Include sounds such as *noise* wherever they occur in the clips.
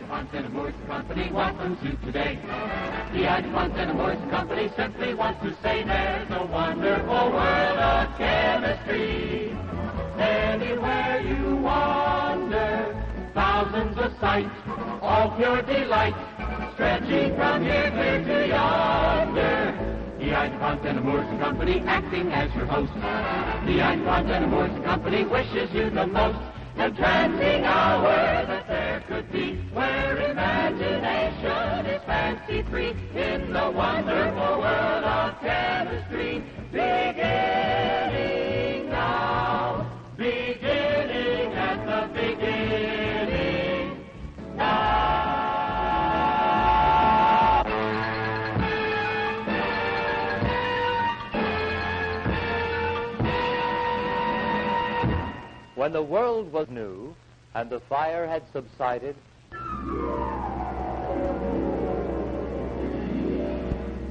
DuPont de Nemours Company welcomes you today. D.I. DuPont de Nemours Company simply wants to say there's a wonderful world of chemistry. Anywhere you wander, thousands of sights, all pure delight, stretching from here clear to yonder. D.I. DuPont de Nemours Company acting as your host. D.I. DuPont de Nemours Company wishes you the most entrancing hour that there could be where imagination is fancy free in the wonderful world of chemistry. Beginning now, beginning at the beginning now. When the world was new and the fire had subsided,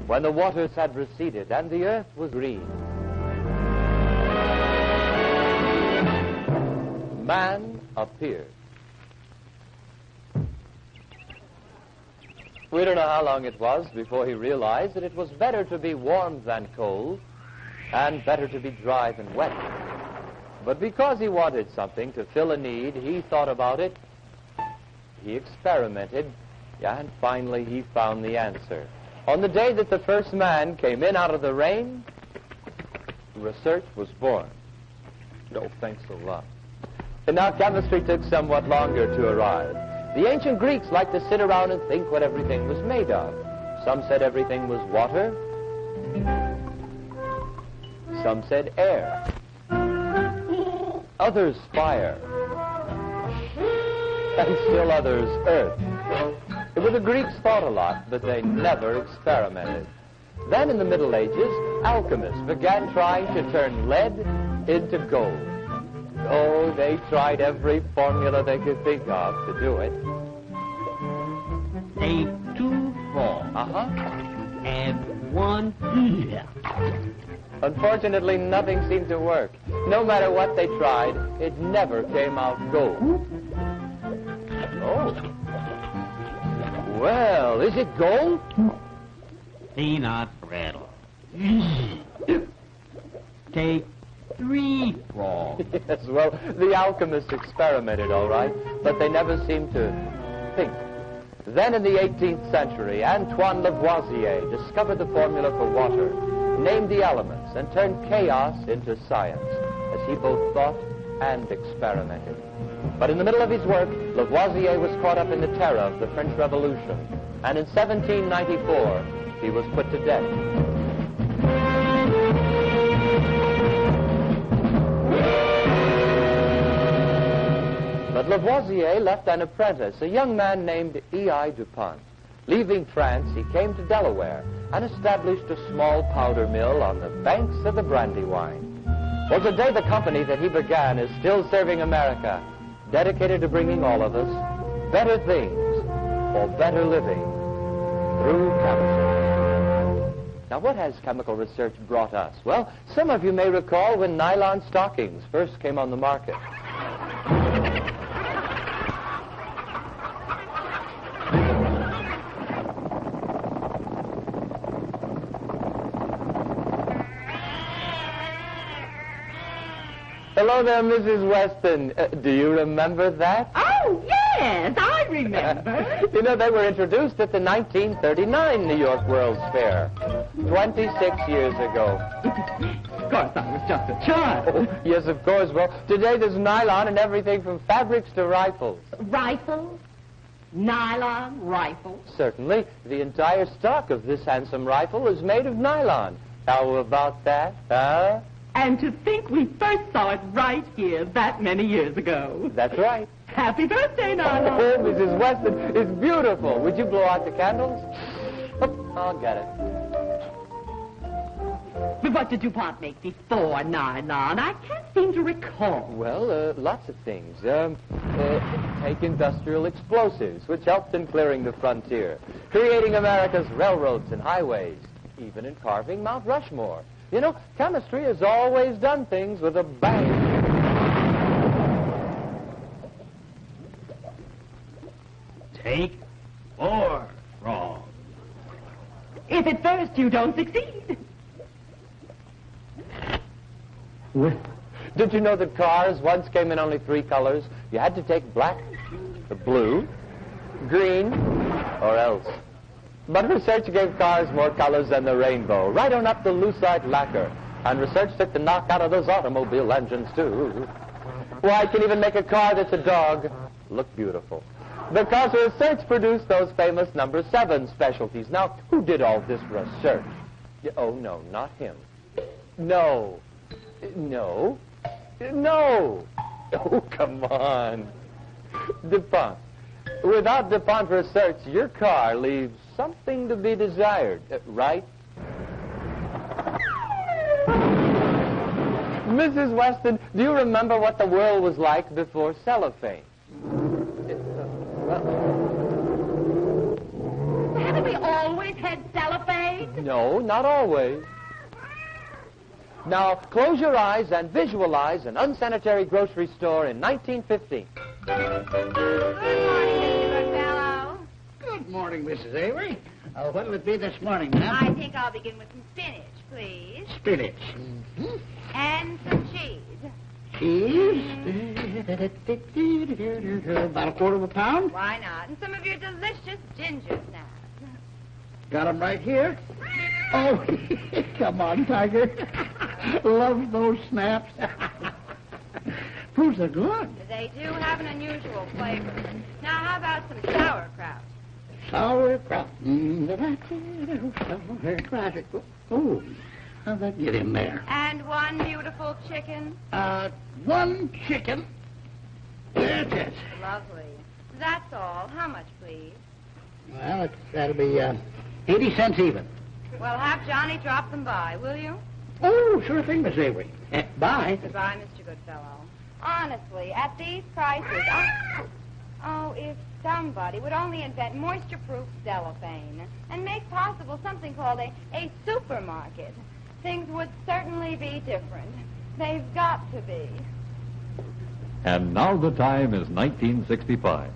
when the waters had receded and the earth was green, man appeared. We don't know how long it was before he realized that it was better to be warm than cold and better to be dry than wet. But because he wanted something to fill a need, he thought about it, he experimented, and finally he found the answer. On the day that the first man came in out of the rain, research was born. No, thanks a lot. And now chemistry took somewhat longer to arrive. The ancient Greeks liked to sit around and think what everything was made of. Some said everything was water. Some said air others fire, and still others earth. Well, the Greeks thought a lot, but they never experimented. Then in the Middle Ages, alchemists began trying to turn lead into gold. Oh, they tried every formula they could think of to do it. A two four Uh-huh. and one here. Unfortunately, nothing seemed to work. No matter what they tried, it never came out gold. Oh. Well, is it gold? Peanut brittle. *laughs* Take three four. yes, well, the alchemists experimented, all right, but they never seemed to think. Then in the 18th century, Antoine Lavoisier discovered the formula for water, named the elements, and turned chaos into science, as he both thought and experimented. But in the middle of his work, Lavoisier was caught up in the terror of the French Revolution, and in 1794, he was put to death. But Lavoisier left an apprentice, a young man named E.I. DuPont. Leaving France, he came to Delaware and established a small powder mill on the banks of the Brandywine. Well, today the company that he began is still serving America, dedicated to bringing all of us better things for better living through chemistry. Now, what has chemical research brought us? Well, some of you may recall when nylon stockings first came on the market. Hello there, Mrs. Weston. Uh, do you remember that? Oh, yes, I remember. *laughs* you know, they were introduced at the 1939 New York World's Fair, 26 years ago. of course, I was just a child. yes, of course. Well, today there's nylon and everything from fabrics to rifles. Rifles, nylon rifles. Certainly, the entire stock of this handsome rifle is made of nylon. How about that, huh? And to think we first saw it right here that many years ago. That's right. Happy birthday, Oh, Nylon. Mrs. Weston, it's beautiful. Would you blow out the candles? Oh, I'll get it. But what did DuPont make before nylon? I can't seem to recall. Well, uh, lots of things. Um, uh, take industrial explosives, which helped in clearing the frontier, creating America's railroads and highways, even in carving Mount Rushmore. You know, chemistry has always done things with a bang. Take four frogs. If at first you don't succeed. Did you know that cars once came in only three colors? You had to take black, blue, green, or else. But research gave cars more colors than the rainbow, right on up to lucite lacquer. And research took the knock out of those automobile engines, too. Why, I can even make a car that's a dog look beautiful. Because research produced those famous number seven specialties. Now, who did all this research? Oh, no, not him. No. No. No. Oh, *laughs* come on. DuPont. Without DuPont research, your car leaves something to be desired, uh, right? Mrs. Weston, do you remember what the world was like before cellophane? Uh, well, Haven't we always had cellophane? no, not always. Now, close your eyes and visualize an unsanitary grocery store in 1915. Good morning, Mrs. Avery. Uh, what'll it be this morning, ma'am? I think I'll begin with some spinach, please. Spinach. And some cheese. Cheese. About a quarter of a pound. Why not? And some of your delicious ginger snaps. Got 'em right here. Oh, *laughs* come on, Tiger. Love those snaps. *laughs* Proves they're good. They do have an unusual flavor. Now, how about some sauerkraut? Mm, Sauerkraut. Oh, how'd that get in there? And one beautiful chicken? Uh, one chicken. There it is. Lovely. That's all. How much, please? Well, it's, that'll be uh, 80 cents even. Well, have Johnny drop them by, will you? Oh, sure thing, Miss Avery. Eh, bye. Goodbye, Mr. Goodfellow. Honestly, at these prices, I... Oh, if somebody would only invent moisture-proof cellophane and make possible something called a, a supermarket, things would certainly be different. They've got to be. And now the time is 1965.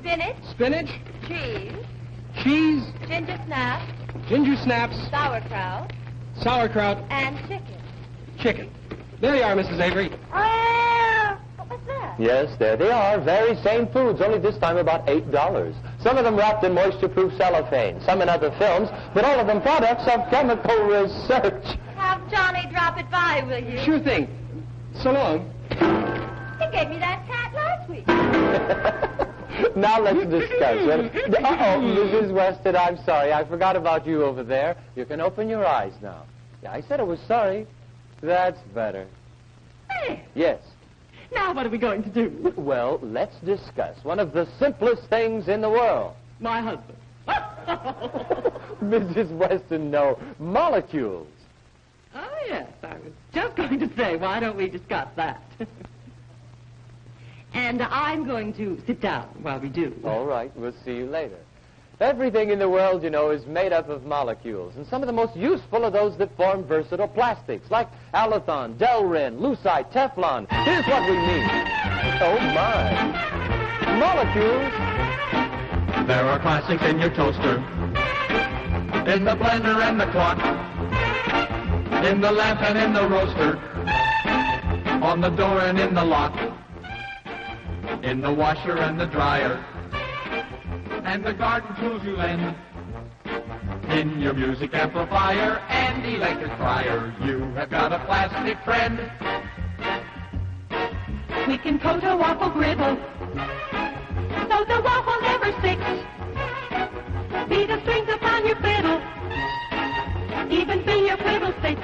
Spinach, Spinach, cheese, cheese, ginger snaps, ginger snaps, sauerkraut, sauerkraut, and chicken. chicken. There you are, Mrs. Avery. Ah! What was that? Yes, there they are. Very same foods, only this time about $8. Some of them wrapped in moisture-proof cellophane, some in other films, but all of them products of chemical research. Have Johnny drop it by, will you? Sure thing. So long. He gave me that cat last week. *laughs* now let's discuss. it. Uh-oh, Mrs. Weston, I'm sorry. I forgot about you over there. You can open your eyes now. Yeah, I said I was sorry. That's better. Hey, Yes. Now what are we going to do? Well, let's discuss one of the simplest things in the world. My husband. *laughs* Mrs. Weston, no. Molecules. Oh, yes. I was just going to say, why don't we discuss that? *laughs* and I'm going to sit down while we do. All right, we'll see you later. Everything in the world, you know, is made up of molecules, and some of the most useful are those that form versatile plastics, like Alathon, Delrin, Lucite, Teflon. Here's what we mean. Oh, my. Molecules. There are plastics in your toaster, in the blender and the clock, in the lamp and in the roaster, on the door and in the lock, in the washer and the dryer, and the garden tools you lend. In your music amplifier and electric fryer, you have got a plastic friend. We can coat a waffle griddle so the waffle never sticks. Be the strings upon your fiddle, even be your fiddlesticks.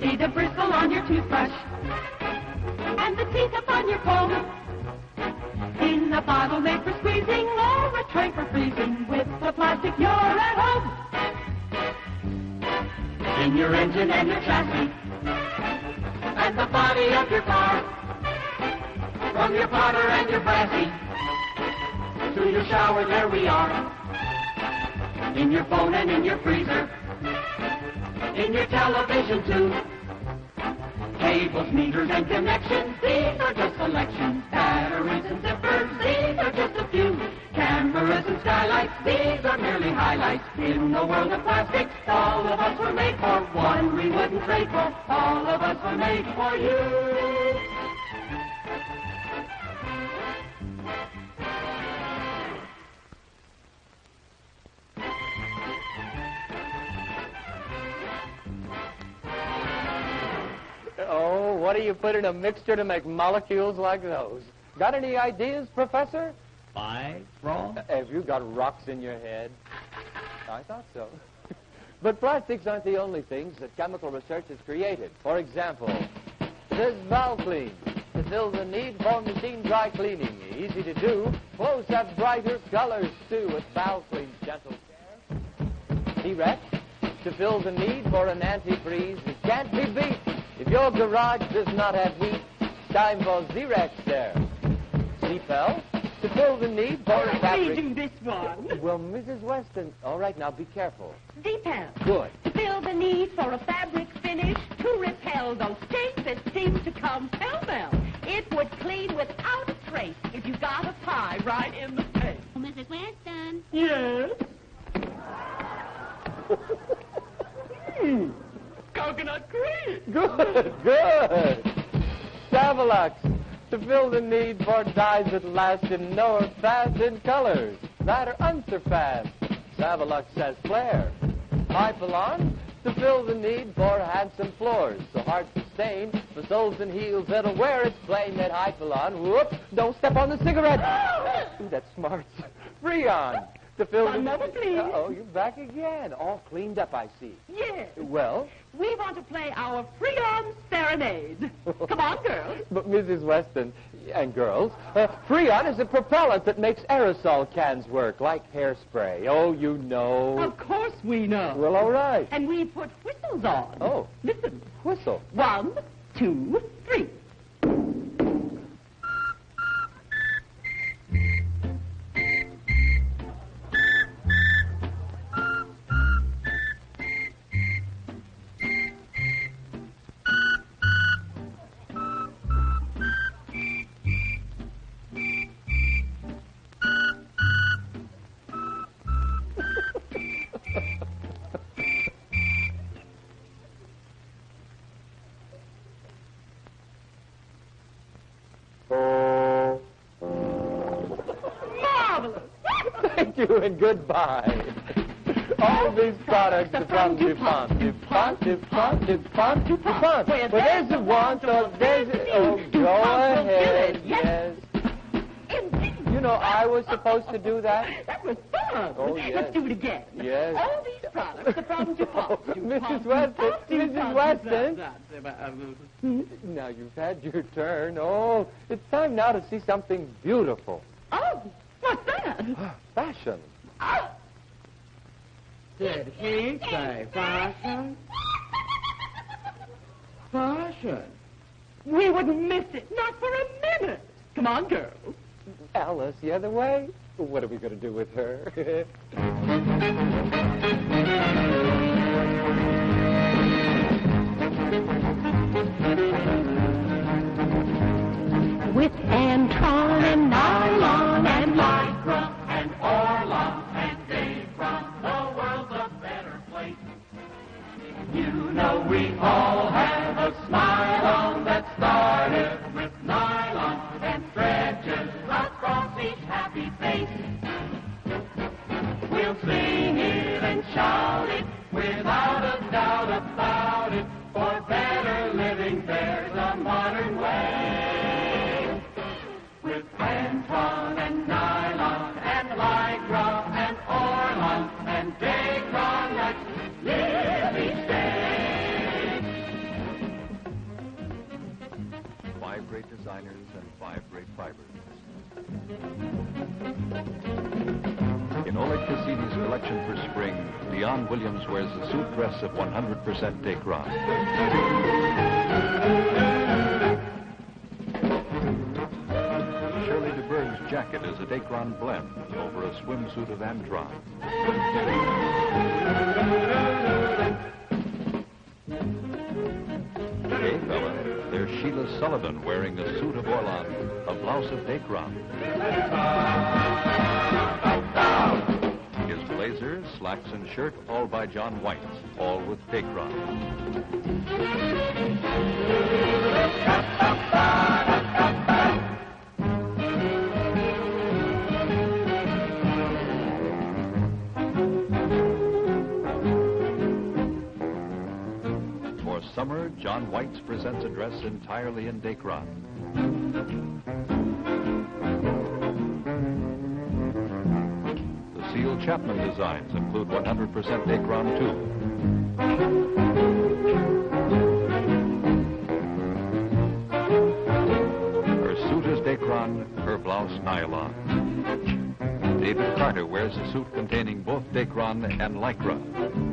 Be the bristle on your toothbrush and the teeth upon your comb. In a bottle made for squeezing or a tray for freezing, with the plastic you're at home. In your engine and your chassis and the body of your car. From your potter and your brassy to your shower, there we are. in your phone and in your freezer, in your television too. Cables, meters, and connections, these are just selections. Batteries and zippers, these are just a few. Cameras and skylights, these are merely highlights. In the world of plastics, all of us were made for one we wouldn't trade for. All of us were made for you. Oh, what do you put in a mixture to make molecules like those? Got any ideas, Professor? Five wrong? Have you got rocks in your head? I thought so. *laughs* but plastics aren't the only things that chemical research has created. For example, there's Valclene to fill the need for machine dry cleaning. Easy to do. Clothes have brighter colors, too, with Valclene's gentle care. Zerex to fill the need for an antifreeze that can't be beat. If your garage does not have heat, time for Zerex there. Zepel to fill the need for a fabric... Reading this one. Well, Mrs. Weston, all right, now be careful. Depel. Good. To fill the need for a fabric finish to repel those stains that seem to come pell-mell. It would clean without a trace if you got a pie right in the face. Oh, Mrs. Weston. Yes? *laughs* Hmm. Coconut cream. *laughs* Good, good. Savalux to fill the need for dyes that last in no or fast in colors that are unsurpassed. Savalux says flare. Hypalon to fill the need for handsome floors so hard to stain for soles and heels that'll wear its plain that Hypalon. Whoop! Don't step on the cigarette. *gasps* Ooh, that's smart. Freon One the moment, please. Oh, you're back again. All cleaned up, I see. Yes. Well, We want to play our Freon Serenade. *laughs* Come on, girls. But Mrs. Weston and girls, uh, Freon is a propellant that makes aerosol cans work like hairspray. Oh, you know. Of course we know. Well, all right. And we put whistles on. Oh, Listen. whistle. One, two, three. And goodbye. *laughs* All these products are from DuPont. DuPont, DuPont, DuPont, DuPont. Where Well, there's a want, so there's a... Oh, go DuPont will do ahead. yes. You know, I was supposed to do that. *laughs* That was fun. Oh, yes. Let's do it again. Yes. All these products are from DuPont. *laughs* Mrs. Weston, Mrs. Weston. Now you've had your turn. Oh, it's time now to see something beautiful. Oh, what's that? *gasps* Fashion. Did he say fashion? Fashion. we wouldn't miss it, not for a minute. Come on, girls. Alice the other way? What are we going to do with her? *laughs* and five great fibers. In Oleg Cassini's collection for spring, Leon Williams wears a suit dress of 100% Dacron. Shirley DeBerg Berg's jacket is a Dacron blend over a swimsuit of Antron. Sheila Sullivan wearing a suit of Orlon, a blouse of Dacron. His blazer, slacks, and shirt, all by John Weitz, all with Dacron. Weitz presents a dress entirely in Dacron. The Ceil Chapman designs include 100% Dacron too. Her suit is Dacron, her blouse nylon. David Carter wears a suit containing both Dacron and Lycra.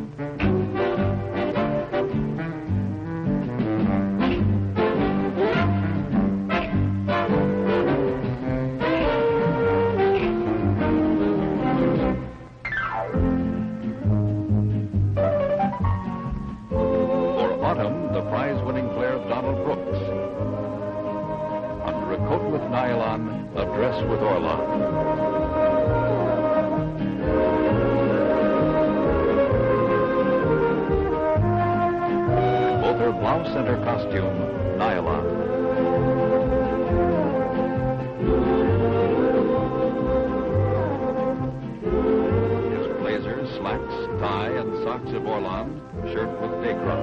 Her blouse and her costume, nylon. His blazer, slacks, tie, and socks of Orlon, shirt with Dacron.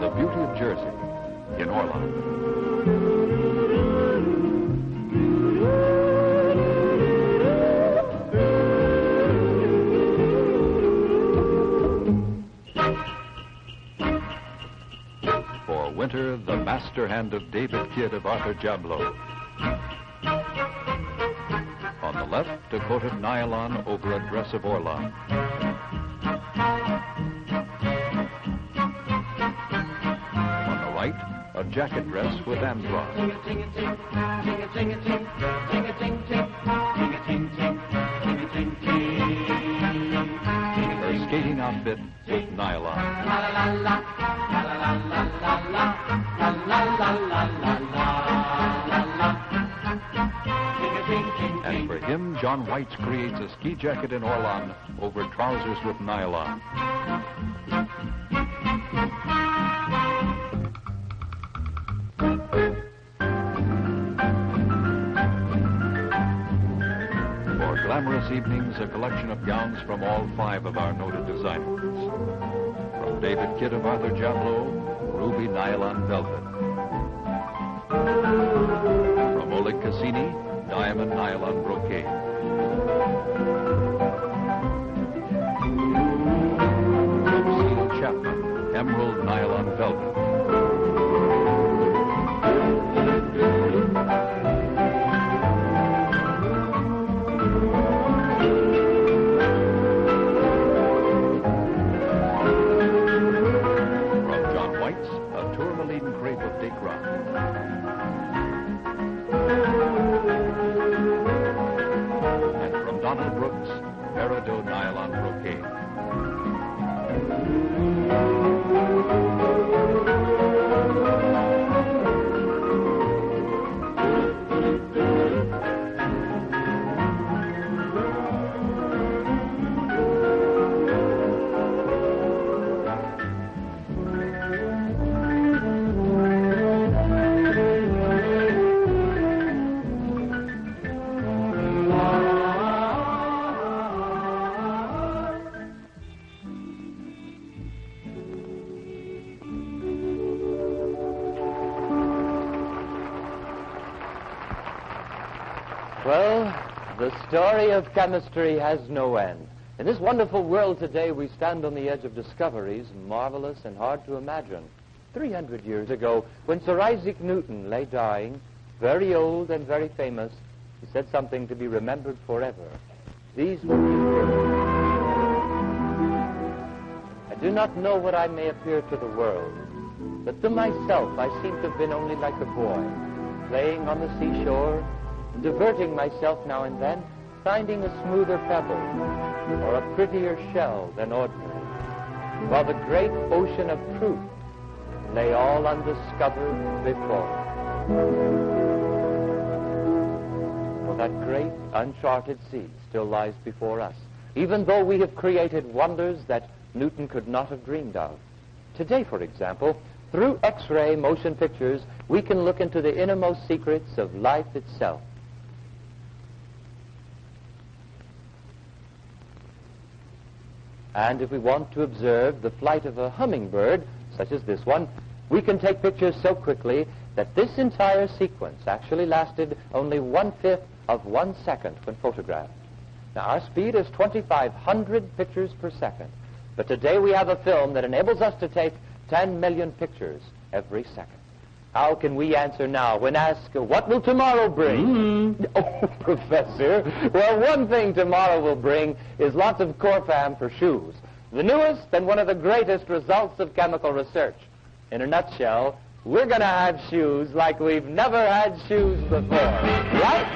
The beauty of Jersey in Orlon. For winter, the master hand of David Kidd of Arthur Jablow. On the left, a coat of nylon over a dress of Orlon. On the right, a jacket dress with Antron. John Weitz creates a ski jacket in Orlon over trousers with nylon. For glamorous evenings, a collection of gowns from all five of our noted designers. From David Kidd of Arthur Jablow, ruby nylon velvet. From Oleg Cassini, diamond nylon brocade. Emerald nylon velvet. Story of chemistry has no end. In this wonderful world today, we stand on the edge of discoveries marvelous and hard to imagine. 300 years ago, when Sir Isaac Newton lay dying, very old and very famous, he said something to be remembered forever. These were. I do not know what I may appear to the world, But to myself, I seem to have been only like a boy, playing on the seashore, diverting myself now and then, finding a smoother pebble or a prettier shell than ordinary, while the great ocean of truth lay all undiscovered before us. For that great uncharted sea still lies before us, even though we have created wonders that Newton could not have dreamed of. Today, for example, through X-ray motion pictures, we can look into the innermost secrets of life itself. And if we want to observe the flight of a hummingbird, such as this one, we can take pictures so quickly that this entire sequence actually lasted only one-fifth of one second when photographed. Now, our speed is 2,500 pictures per second. But today we have a film that enables us to take 10 million pictures every second. How can we answer now when asked, what will tomorrow bring? Mm-hmm. *laughs* Oh, Professor. Well, one thing tomorrow will bring is lots of Corfam for shoes. The newest and one of the greatest results of chemical research. In a nutshell, we're going to have shoes like we've never had shoes before. Right?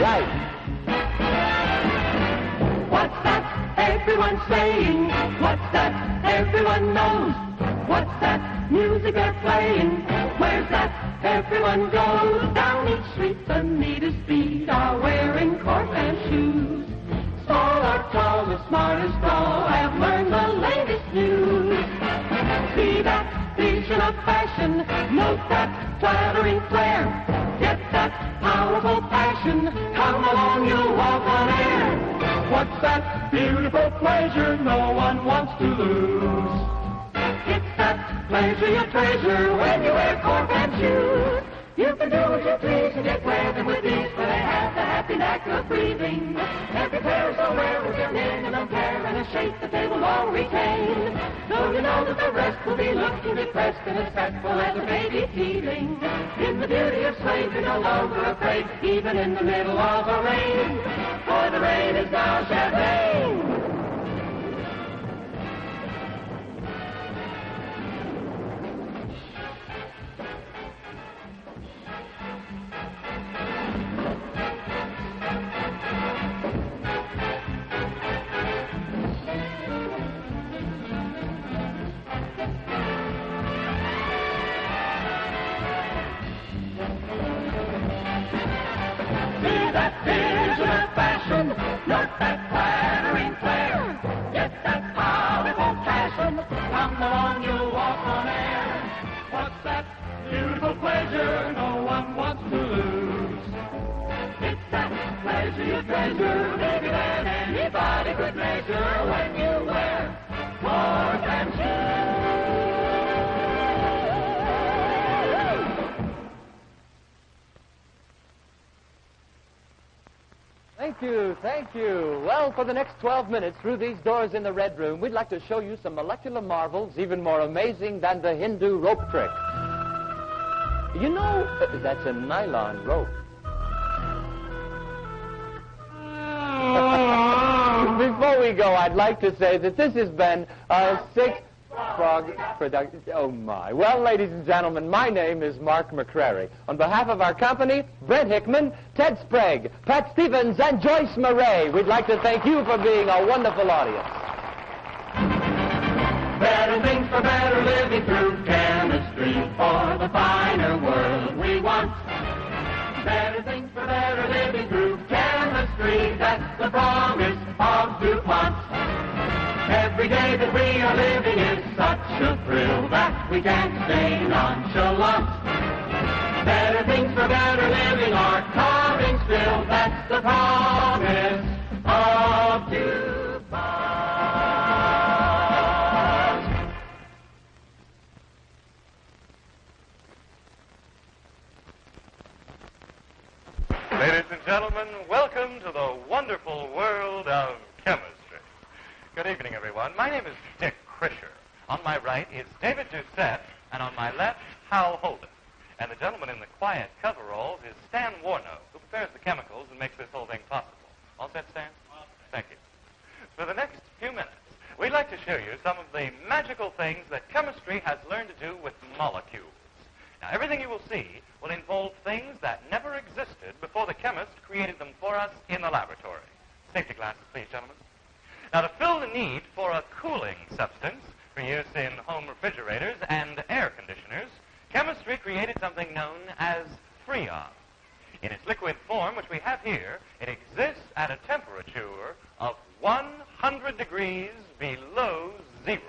Right. What's that everyone's saying? What's that everyone knows? What's that music they're playing? Where's that everyone goes? Down each street, the neatest feet are wearing Corfam shoes. Small or tall, the smartest all have learned the latest news. See that vision of fashion, note that flattering flair. Get that powerful passion, come along, you'll walk on air. What's that beautiful pleasure no one wants to lose? It's that pleasure you treasure when you wear Corfam shoes. You can do what you please and yet wear them with ease, for they have the happy knack of breathing. Every pair so rare with their minimum care and a shape that they will all retain. So you know that the rest will be looking depressed and as fretful as a baby teething. In the beauty of suede, you're no longer afraid, even in the middle of a rain. For the rain is now champagne. Than anybody could when you wear more than. Thank you, thank you. Well, for the next 12 minutes through these doors in the Red Room, we'd like to show you some molecular marvels even more amazing than the Hindu rope trick. You know, uh, that's a nylon rope. Go, I'd like to say that this has been a six frog production. Oh, my. Well, ladies and gentlemen, my name is Mark McCrary. On behalf of our company, Brent Hickman, Ted Sprague, Pat Stevens, and Joyce Murray, we'd like to thank you for being a wonderful audience. Better things for better living through chemistry for the finer world we want. Better things for better living through chemistry. That's the promise of DuPont. Every day that we are living is such a thrill that we can't stay nonchalant. Better things for better living are coming still. That's the promise of DuPont. Ladies and gentlemen, welcome to the wonderful world of chemistry. Good evening, everyone. My name is Dick Krischer. On my right is David Doucette, and on my left, Hal Holden. And the gentleman in the quiet coveralls is Stan Warno, who prepares the chemicals and makes this whole thing possible. All set, Stan? All set. Thank you. For the next few minutes, we'd like to show you some of the magical things that chemistry has learned to do with molecules. Now, everything you will see will involve things that never existed before the chemist created them for us in the laboratory. Safety glasses, please, gentlemen. Now, to fill the need for a cooling substance for use in home refrigerators and air conditioners, chemistry created something known as freon. In its liquid form, which we have here, it exists at a temperature of 100 degrees below zero.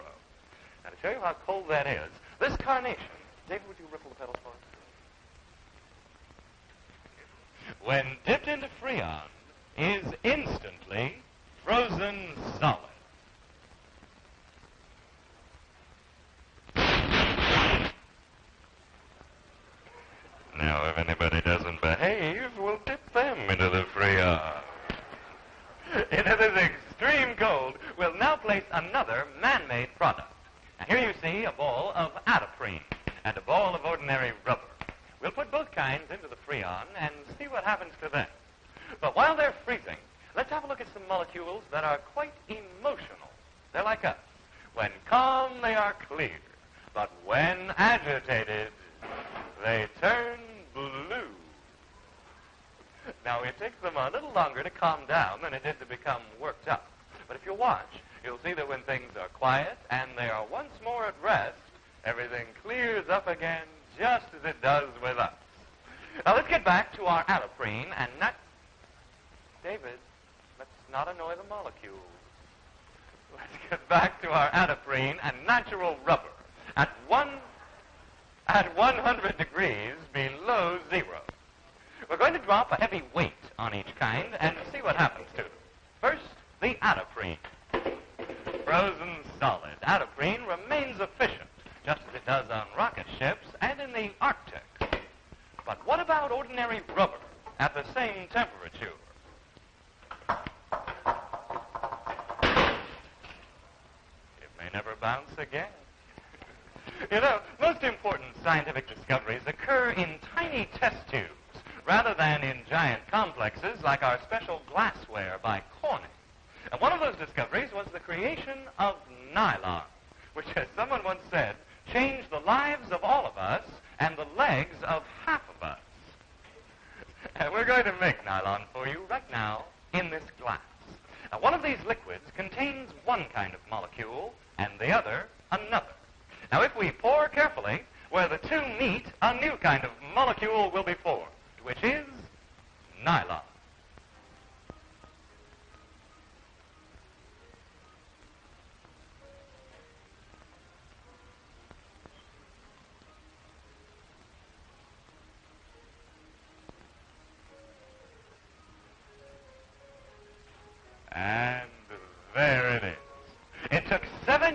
Now, to show you how cold that is, this carnation, David, would you ripple the petals for us? When dipped into freon, is instantly frozen solid. Now, if anybody doesn't behave, it does on rocket ships and in the Arctic. But what about ordinary rubber at the same temperature?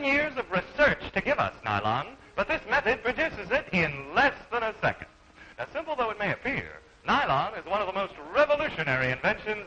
years of research to give us nylon, but this method produces it in less than a second. As simple though it may appear, nylon is one of the most revolutionary inventions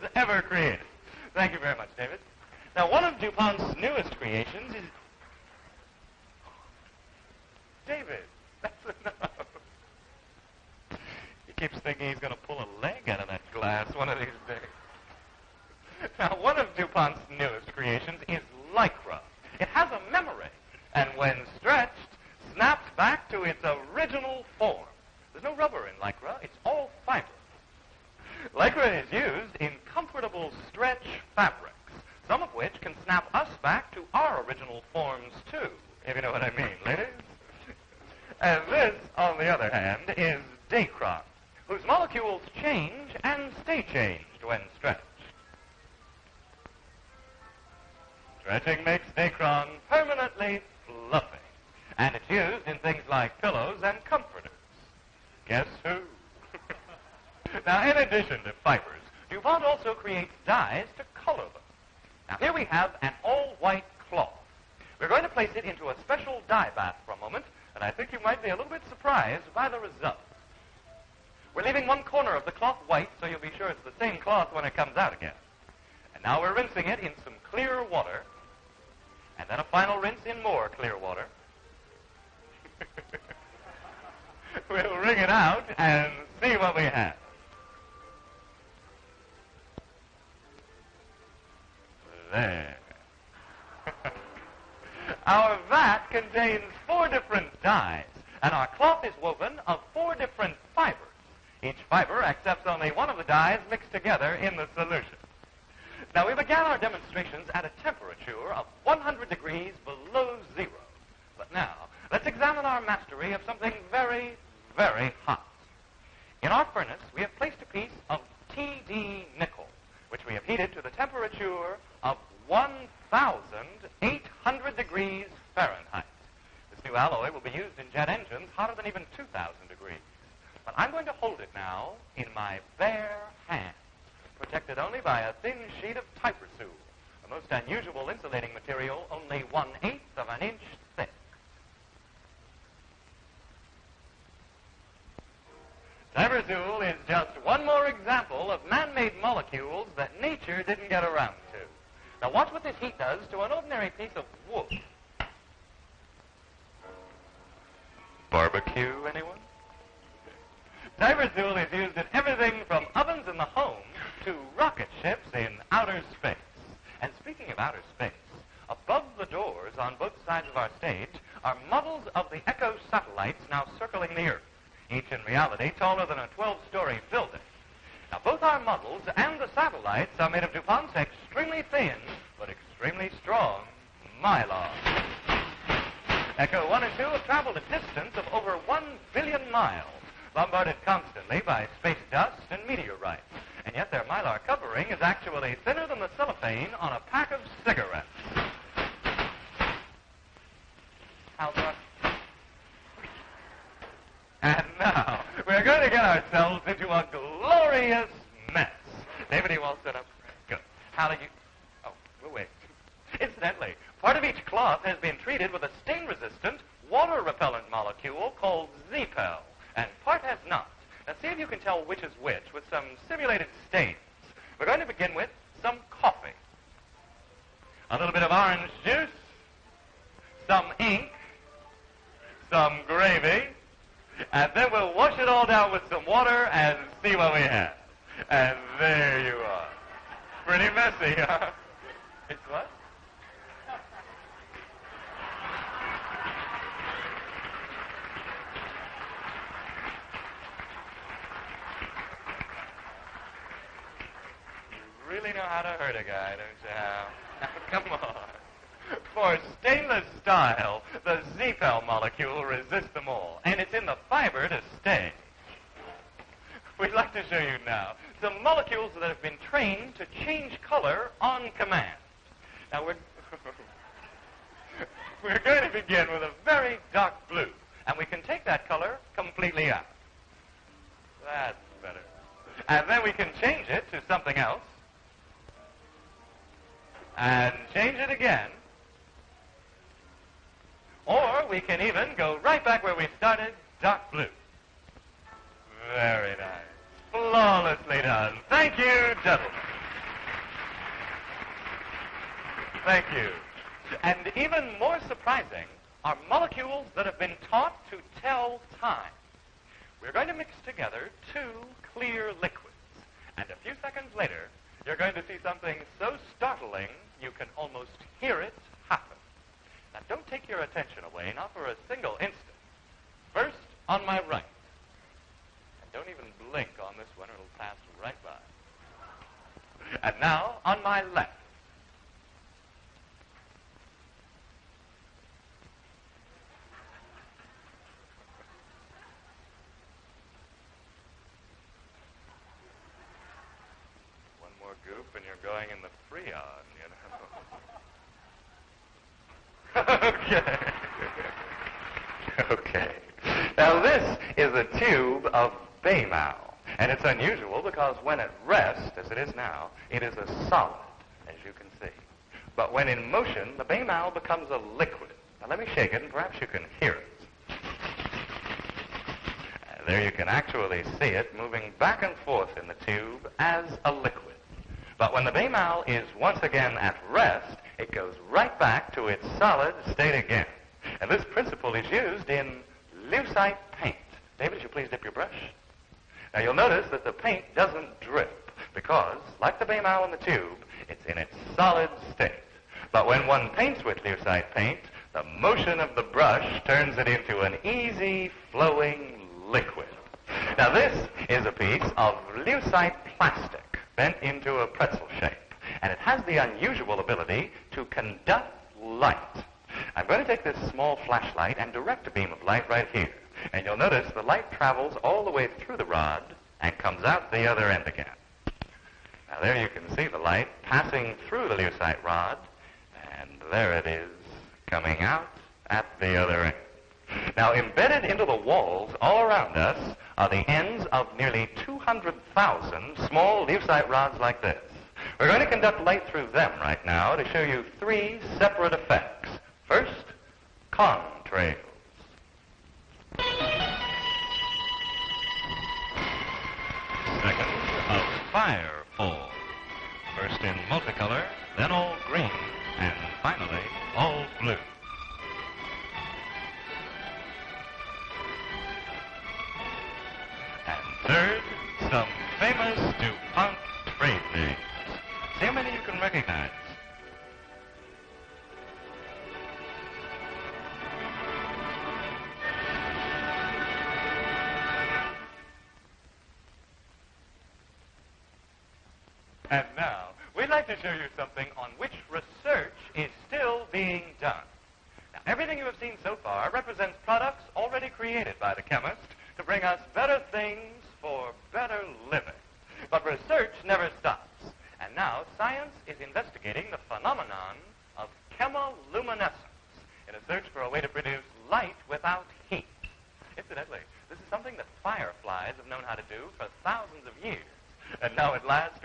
have an all-white cloth. We're going to place it into a special dye bath for a moment, and I think you might be a little bit surprised by the result. We're leaving one corner of the cloth white, so you'll be sure it's the same cloth when it comes out again. And now we're rinsing it in some clear water, and then a final rinse in more clear water. *laughs* we'll wring it out and see what we have. there. *laughs* our vat contains four different dyes, and our cloth is woven of four different fibers. Each fiber accepts only one of the dyes mixed together in the solution. Now, we began our demonstrations at a temperature of 100 degrees below zero. But now, let's examine our mastery of something very, very hot. In our furnace, we have placed a piece of TD nickel, which we have heated to the temperature of 1,800 degrees Fahrenheit. This new alloy will be used in jet engines hotter than even 2,000 degrees. But I'm going to hold it now in my bare hand, protected only by a thin sheet of Tipersul, a most unusual insulating material, only one-eighth of an inch thick. Tipersul is just one more example of man-made molecules that nature didn't get around to. Now watch what this heat does to an ordinary piece of wood. Barbecue, anyone? Tipersul is used in everything from ovens in the home to rocket ships in outer space. And speaking of outer space, above the doors on both sides of our stage are models of the Echo satellites now circling the Earth each in reality taller than a 12-story building. Now, both our models and the satellites are made of DuPont's extremely thin but extremely strong mylar. Echo 1 and 2 have traveled a distance of over 1 billion miles, bombarded constantly by space dust and meteorites. And yet their mylar covering is actually thinner than the cellophane on a pack of cigarettes. That? And now, we're going to get ourselves into a glorious mess. David, you all set up? Good. How did you... Oh, we'll wait. Incidentally, part of each cloth has been treated with a stain-resistant, water-repellent molecule called Zepel, and part has not. Now, see if you can tell which is which with some simulated stains. We're going to begin with some coffee, a little bit of orange juice, some ink, some gravy, and then we'll wash it all down with some water and see what we have. And there you are. Pretty messy, huh? It's what? You really know how to hurt a guy, don't you, Hal? *laughs* Come on. For stainless style, the Zepel molecule resists them all, and it's in the fiber to stay. We'd like to show you now some molecules that have been trained to change color on command. Now, we're, *laughs* we're going to begin with a very dark blue, and we can take that color completely out. That's better. And then we can change it to something else, and change it again. Or we can even go right back where we started, dark blue. Very nice. Flawlessly done. Thank you, gentlemen. Thank you. And even more surprising are molecules that have been taught to tell time. We're going to mix together two clear liquids. And a few seconds later, you're going to see something so startling you can almost hear it happen. Now, don't take your attention away, not for a single instant. First, on my right. And don't even blink on this one, it'll pass right by. And now, on my left. One more goop, and you're going in the Freon, you know. Okay. *laughs* okay. Now, this is a tube of Baymal. And it's unusual because when at rest, as it is now, it is a solid, as you can see. But when in motion, the Baymal becomes a liquid. Now, let me shake it, and perhaps you can hear it. There you can actually see it moving back and forth in the tube as a liquid. But when the Baymal is once again at rest, it goes right back to its solid state again. And this principle is used in lucite paint. David, would you please dip your brush? Now you'll notice that the paint doesn't drip because, like the Baymal in the tube, it's in its solid state. But when one paints with lucite paint, The motion of the brush turns it into an easy flowing liquid. Now this is a piece of lucite plastic bent into a pretzel shape, and it has the unusual ability to conduct light. I'm going to take this small flashlight and direct a beam of light right here, and you'll notice the light travels all the way through the rod and comes out the other end again. Now there you can see the light passing through the lucite rod, and there it is coming out at the other end. Now embedded into the walls all around us are the ends of nearly 200,000 small lucite rods like this. We're going to conduct light through them right now to show you three separate effects. First, contrails. Second, a firefall. First in multicolor, then all green, and finally all blue. Famous DuPont trade names. See how many you can recognize. And now, we'd like to show you something on which research is still being done. Now, everything you have seen so far represents products already created by the chemist to bring us better things for better living. But research never stops. And now, science is investigating the phenomenon of chemoluminescence in a search for a way to produce light without heat. Incidentally, this is something that fireflies have known how to do for thousands of years. And now at last